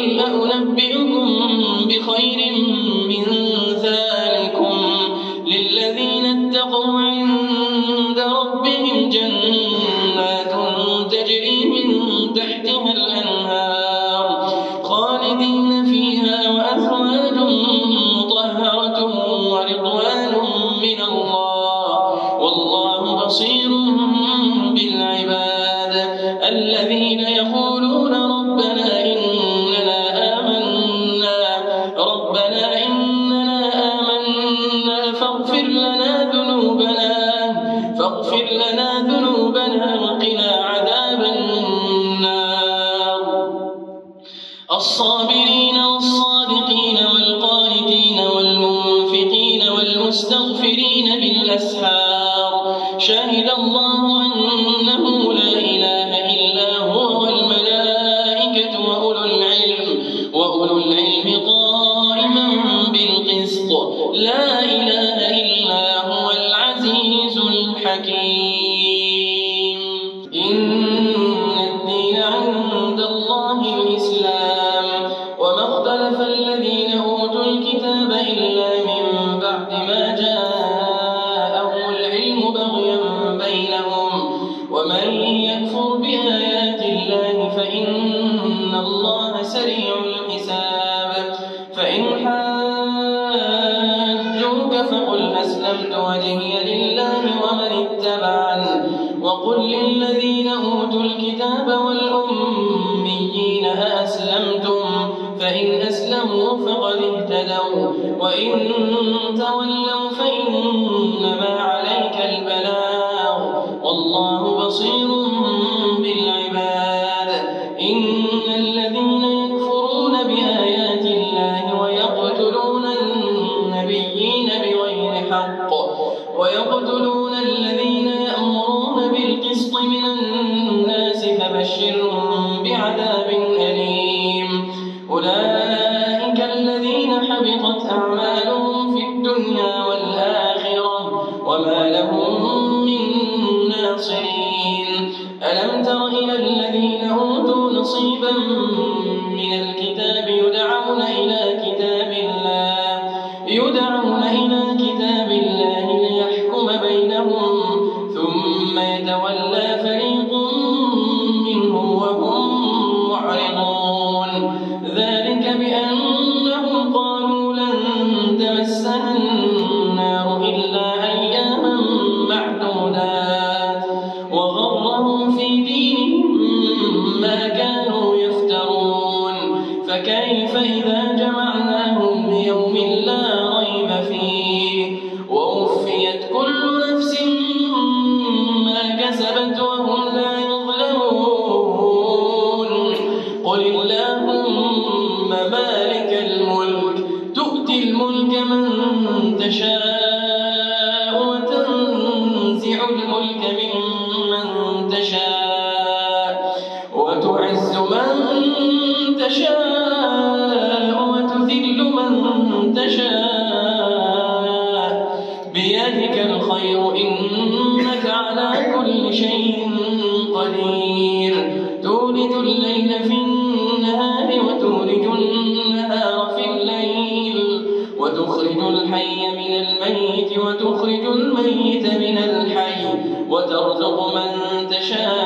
قل أنبئكم بخير من الحي وترزق من تشاء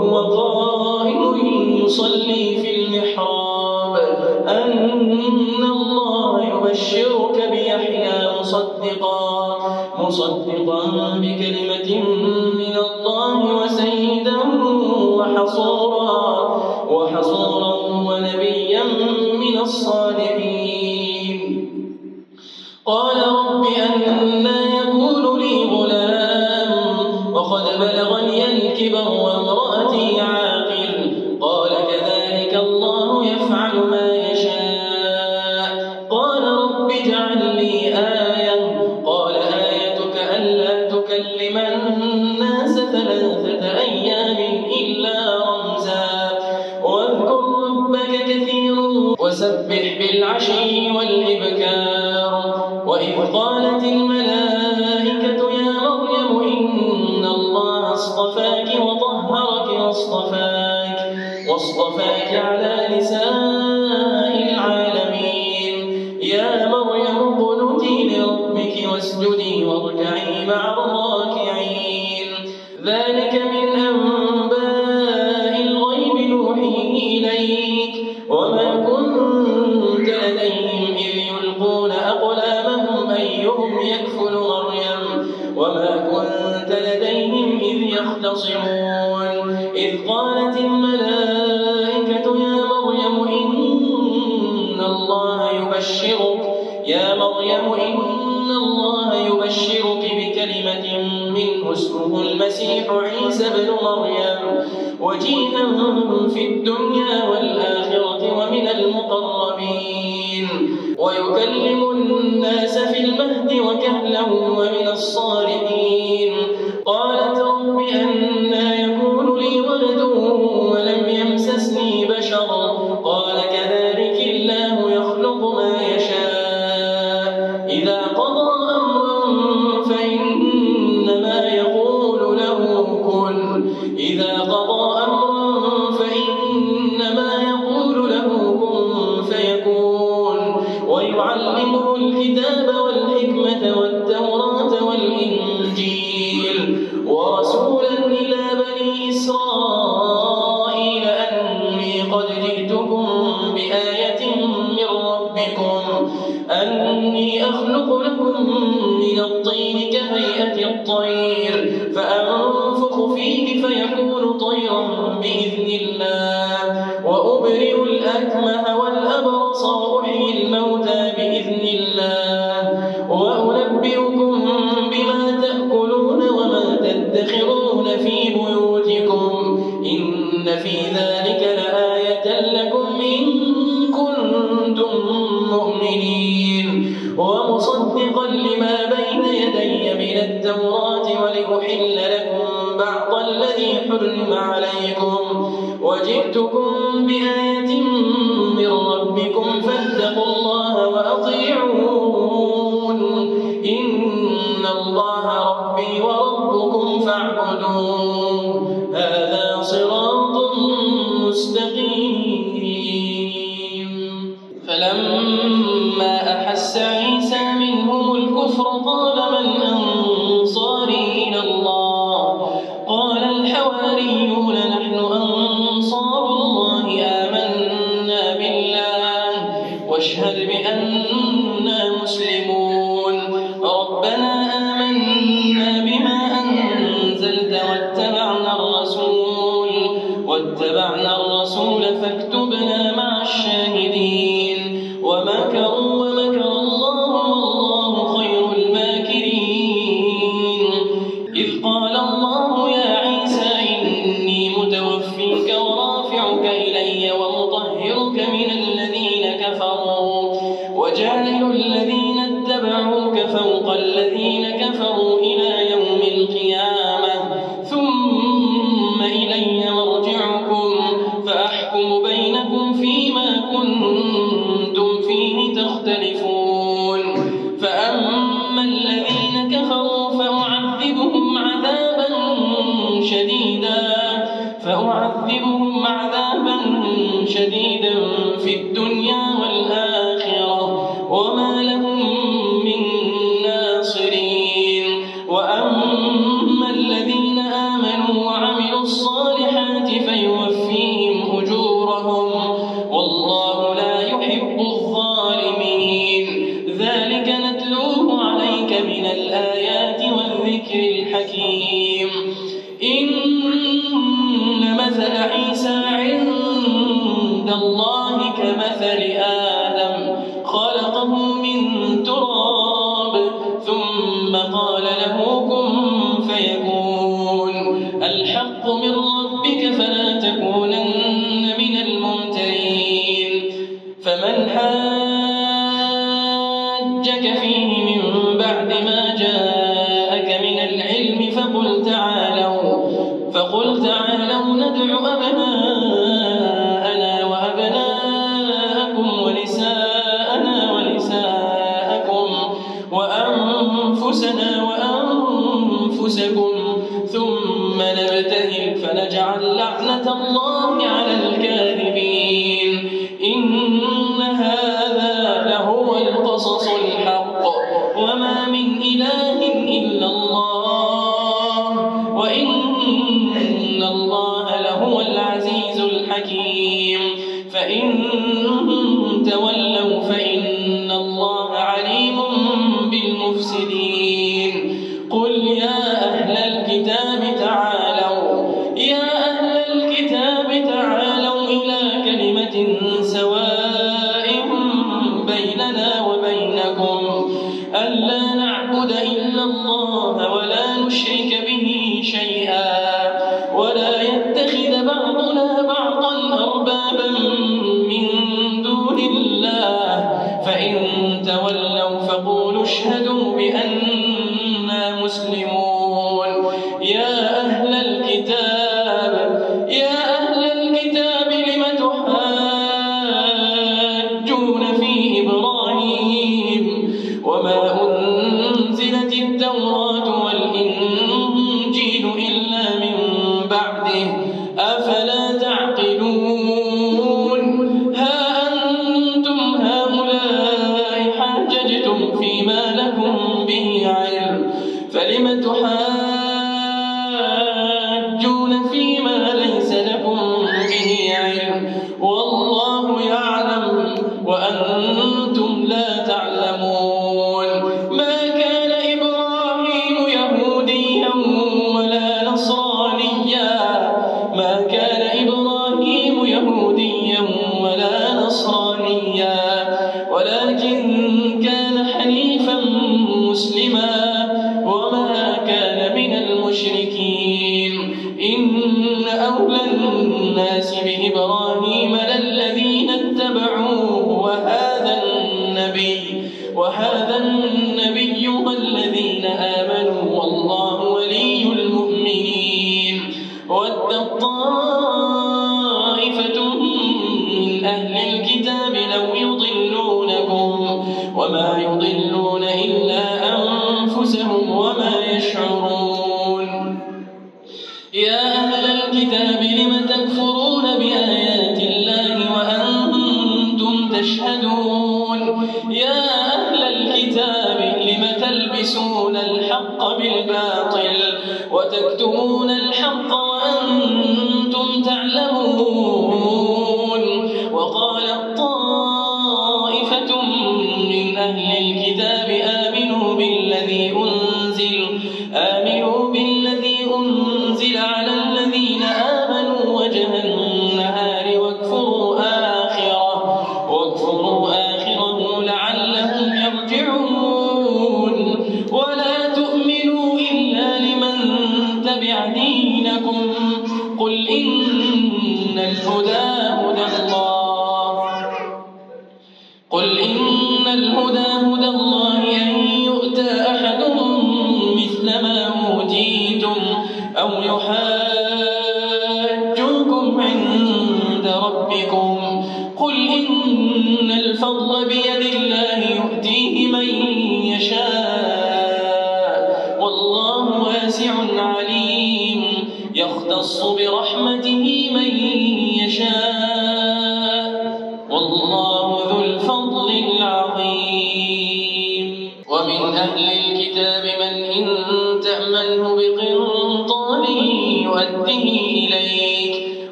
وهو قائل يصلي في المحراب. أن الله يبشرك بيحيى مصدقا مصدقا بكلمة من الله وسيدا وحصورا المقربين. ويكلم الناس في المهد وكهله ومن الصالحين. يوم فمن حاجك فيه من بعد ما جاءك من العلم فقل تعالوا فقل تعالوا ندعو أبناءنا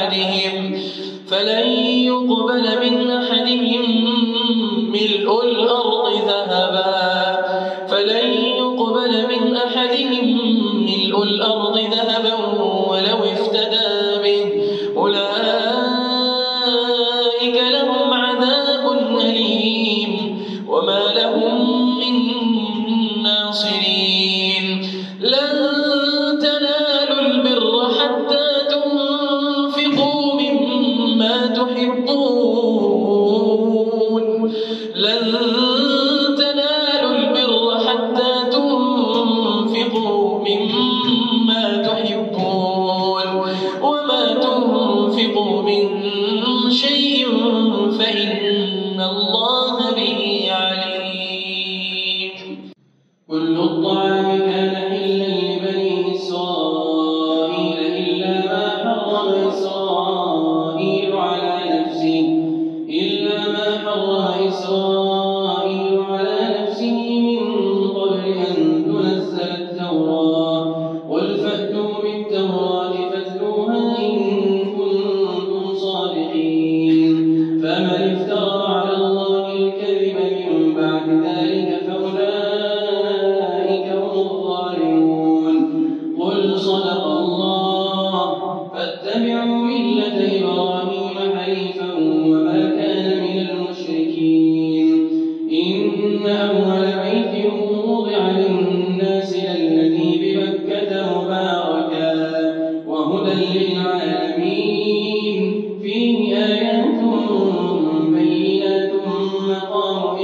أحدهم فلن يقبل من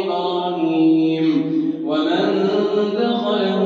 إبراهيم ومن دخله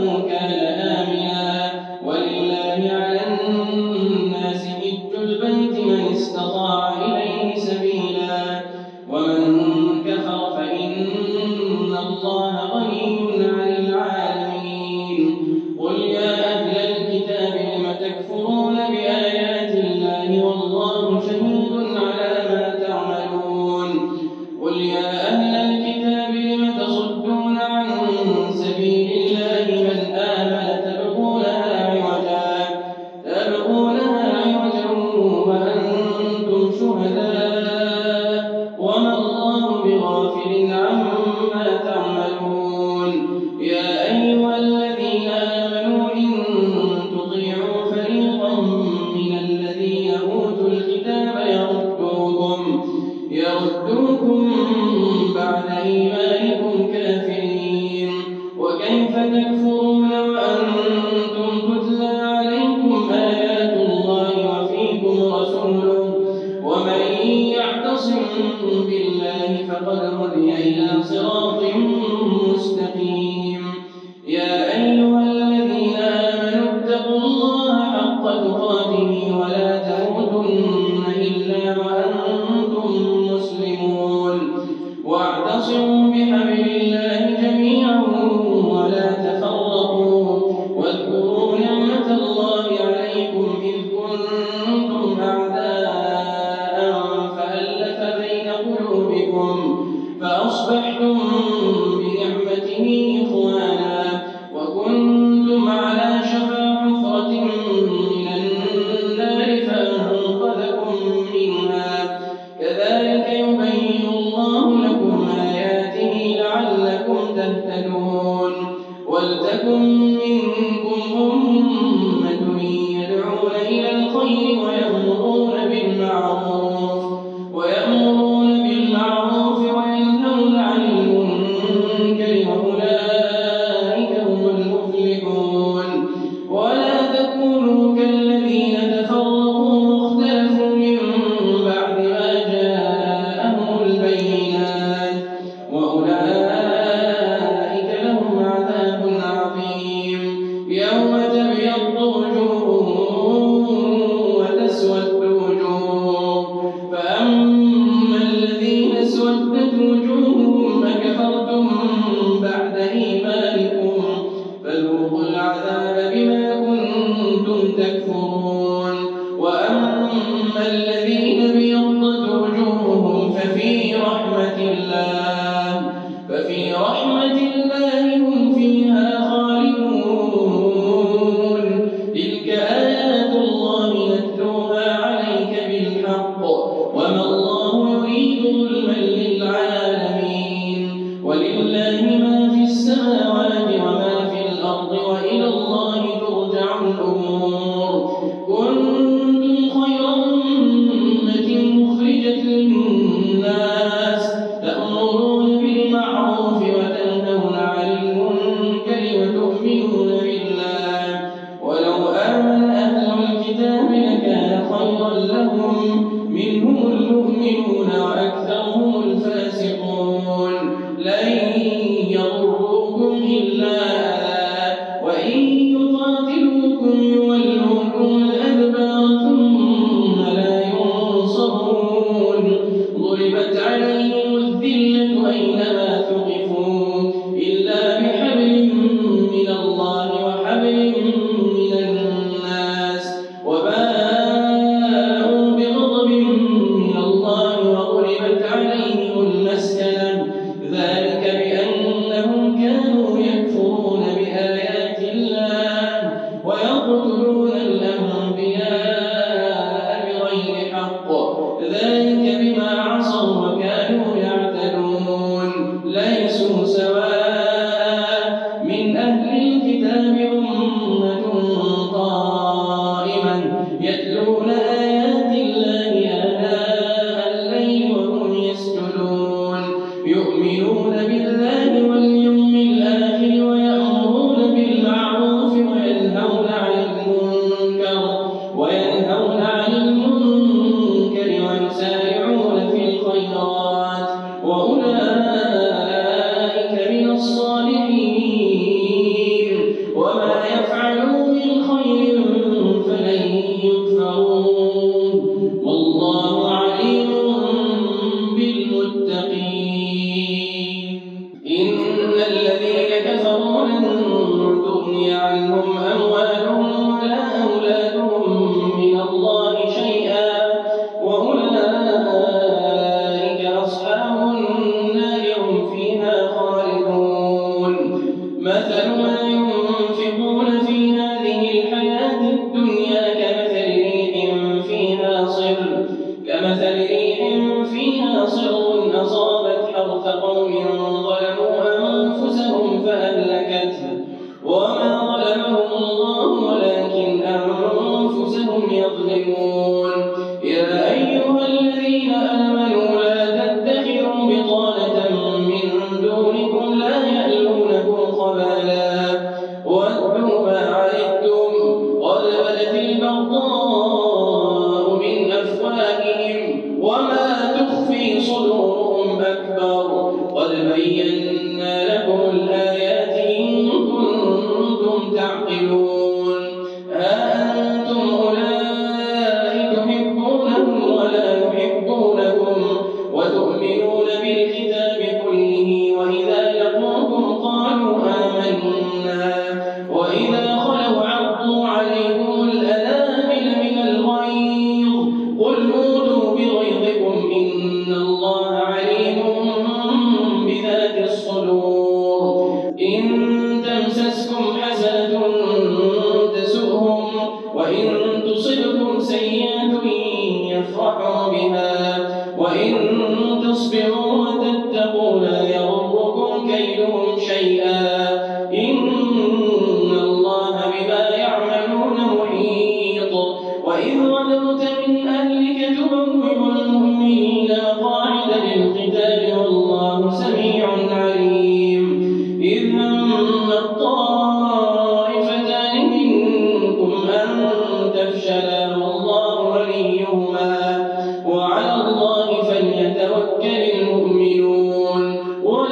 لن يضر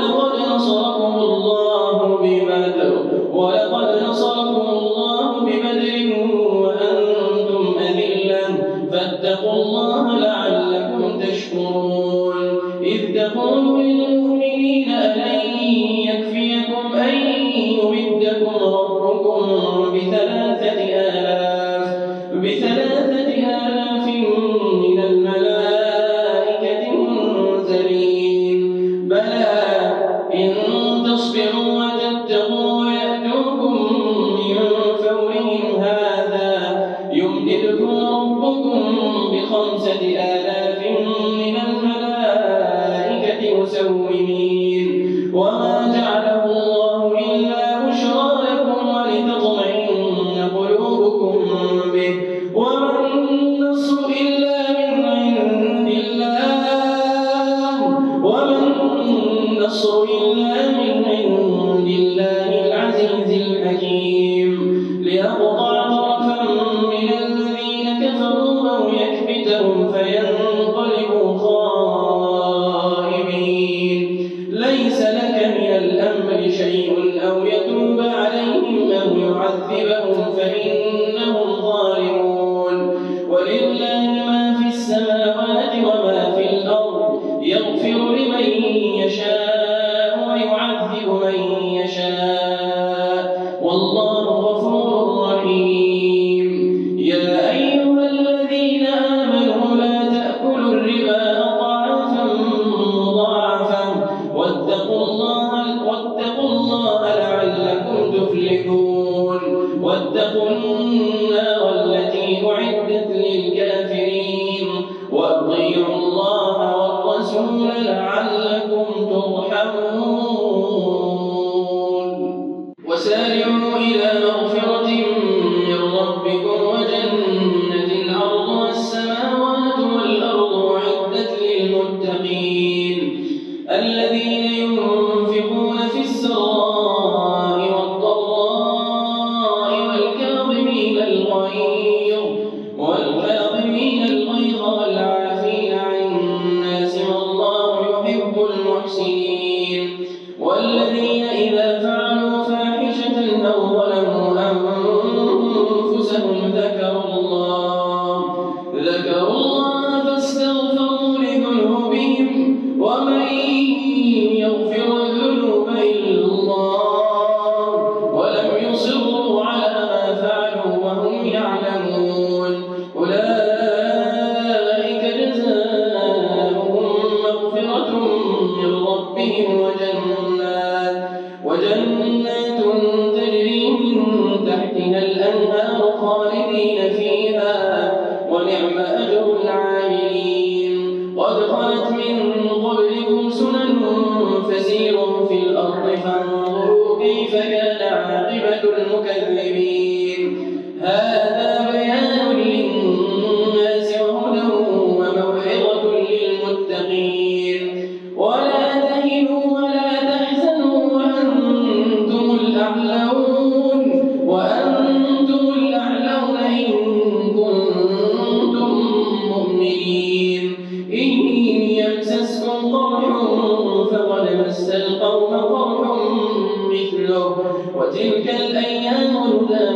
بثلاثة آلاف من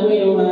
منكم من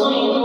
Oh.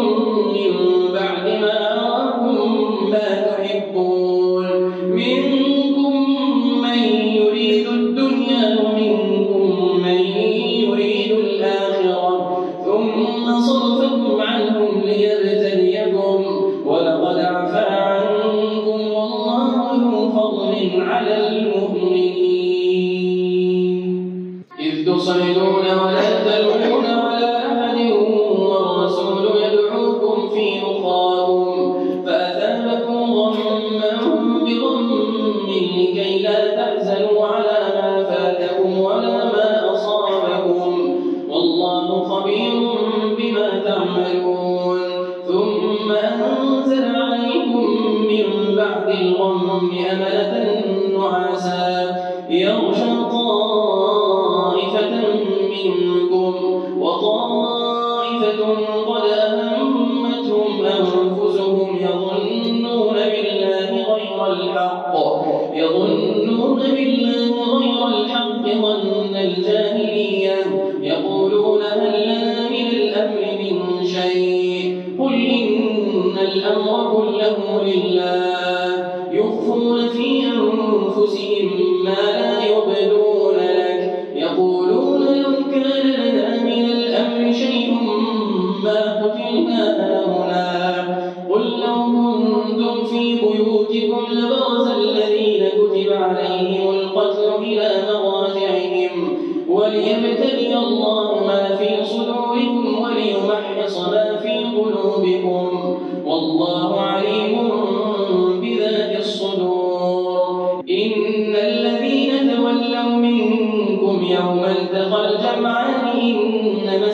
嗯，来吧。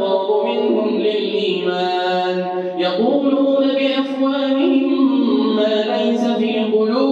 أقرب منهم للإيمان. يقولون بأفواههم ما ليس في قلوبهم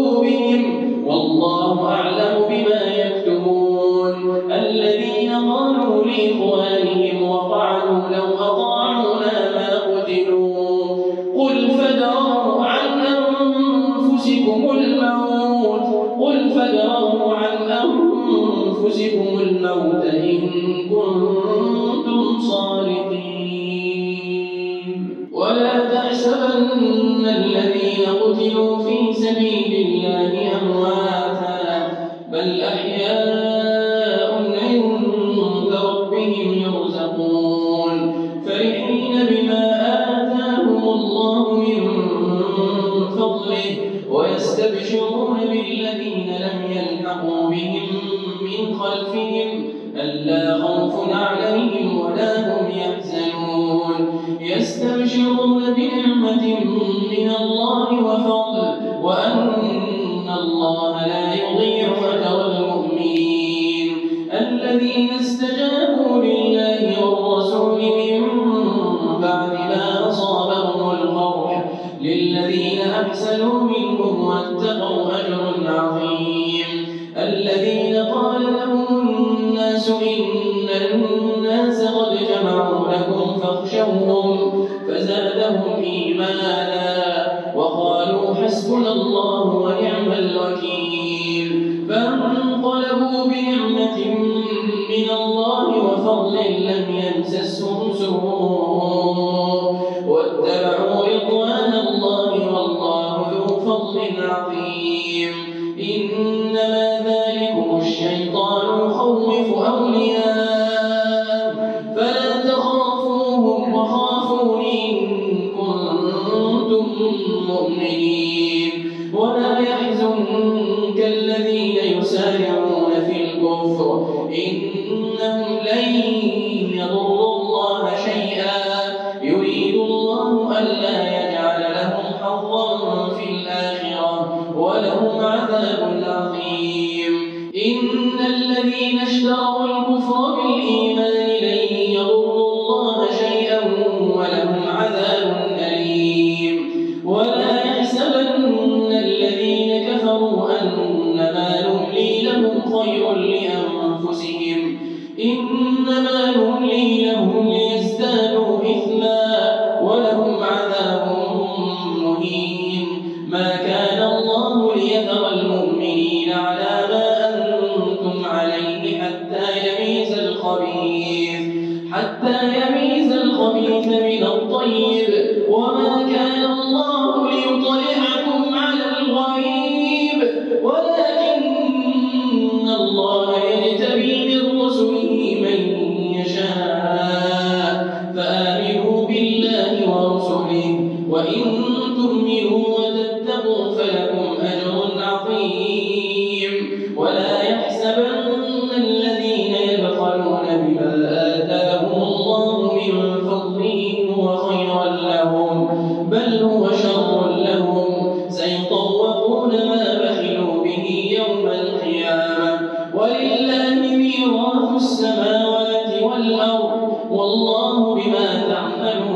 والله بما تعملون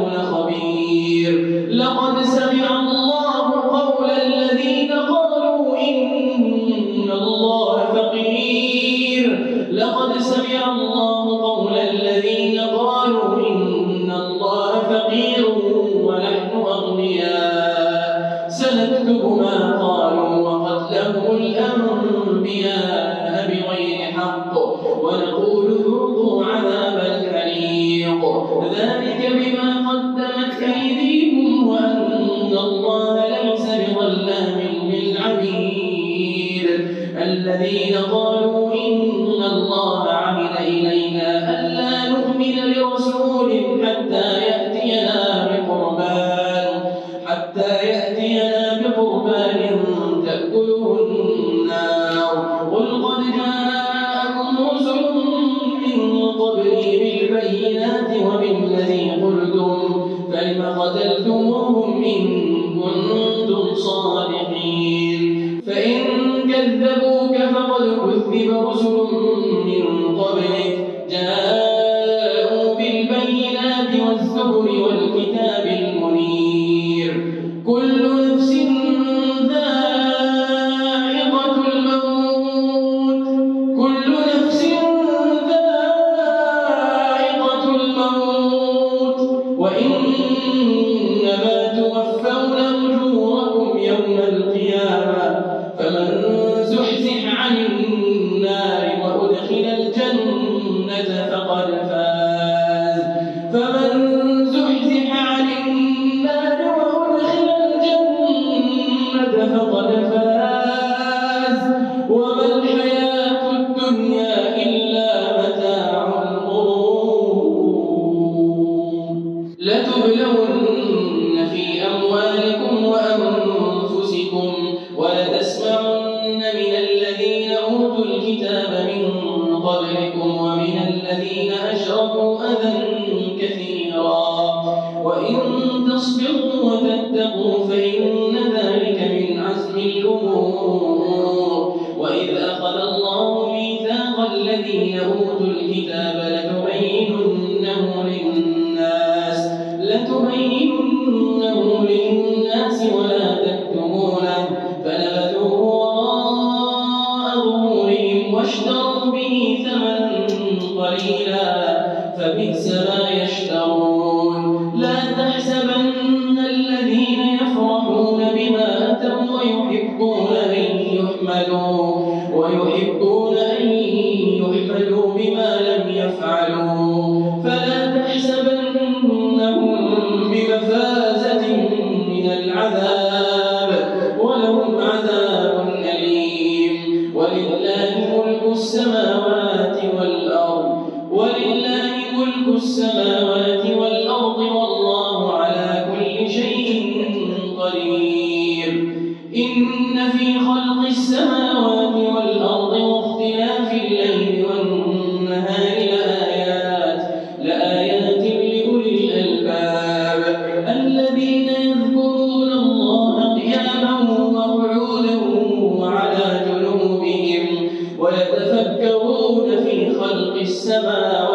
السماوات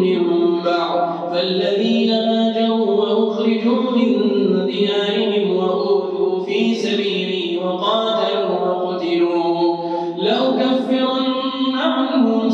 من بعض فالذين آجوا وأخرجوا من ديارهم في سبيلي وقاتلوا وقتلوا لأكفرن عنهم